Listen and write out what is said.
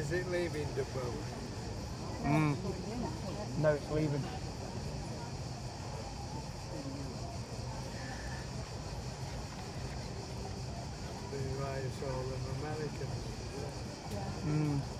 Is it leaving the boat? Mm. No, it's leaving. The rise all them Americans. Mm.